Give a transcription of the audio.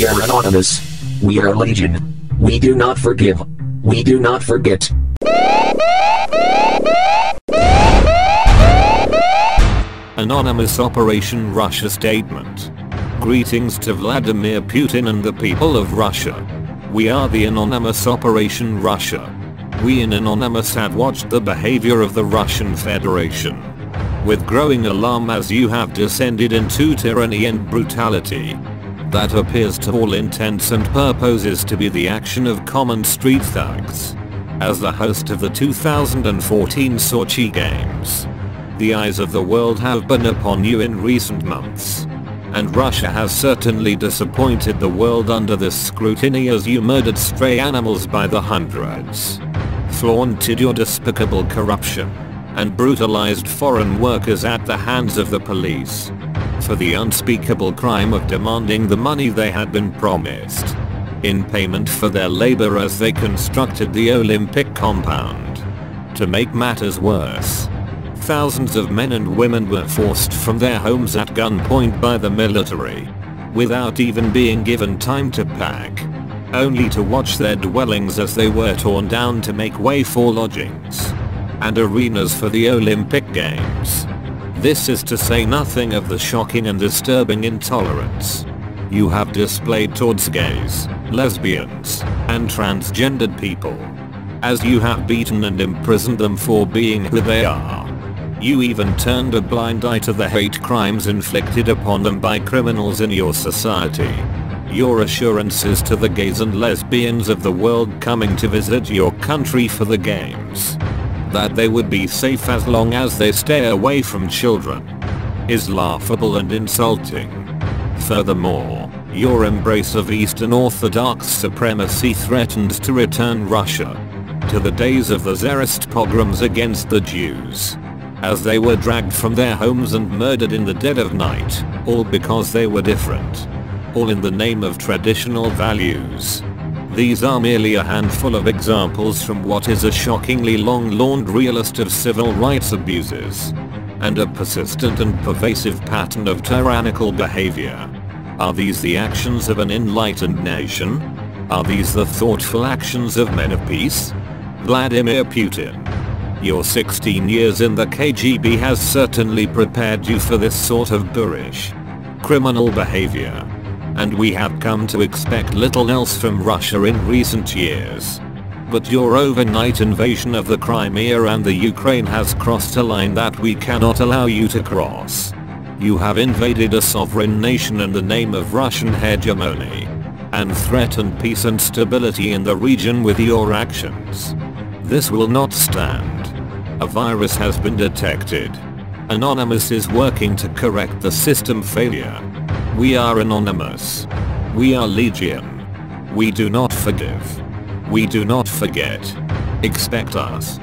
You're anonymous. We are legion. We do not forgive. We do not forget. Anonymous Operation Russia Statement. Greetings to Vladimir Putin and the people of Russia. We are the Anonymous Operation Russia. We in Anonymous have watched the behavior of the Russian Federation. With growing alarm as you have descended into tyranny and brutality. That appears to all intents and purposes to be the action of common street thugs. As the host of the 2014 Sochi Games, the eyes of the world have been upon you in recent months. And Russia has certainly disappointed the world under this scrutiny as you murdered stray animals by the hundreds. Flaunted your despicable corruption. And brutalized foreign workers at the hands of the police. For the unspeakable crime of demanding the money they had been promised. In payment for their labor as they constructed the Olympic compound. To make matters worse, thousands of men and women were forced from their homes at gunpoint by the military. Without even being given time to pack. Only to watch their dwellings as they were torn down to make way for lodgings. And arenas for the Olympic Games. This is to say nothing of the shocking and disturbing intolerance you have displayed towards gays, lesbians, and transgendered people. As you have beaten and imprisoned them for being who they are. You even turned a blind eye to the hate crimes inflicted upon them by criminals in your society. Your assurances to the gays and lesbians of the world coming to visit your country for the games. That they would be safe as long as they stay away from children. Is laughable and insulting. Furthermore, your embrace of Eastern Orthodox supremacy threatened to return Russia to the days of the Tsarist pogroms against the Jews as they were dragged from their homes and murdered in the dead of night, all because they were different. All in the name of traditional values. These are merely a handful of examples from what is a shockingly long laundry list of civil rights abuses. And a persistent and pervasive pattern of tyrannical behavior. Are these the actions of an enlightened nation? Are these the thoughtful actions of men of peace? Vladimir Putin your 16 years in the KGB has certainly prepared you for this sort of boorish criminal behavior. And we have come to expect little else from Russia in recent years. But your overnight invasion of the Crimea and the Ukraine has crossed a line that we cannot allow you to cross. You have invaded a sovereign nation in the name of Russian hegemony. And threatened peace and stability in the region with your actions. This will not stand. A virus has been detected. Anonymous is working to correct the system failure. We are Anonymous. We are Legion. We do not forgive. We do not forget. Expect us.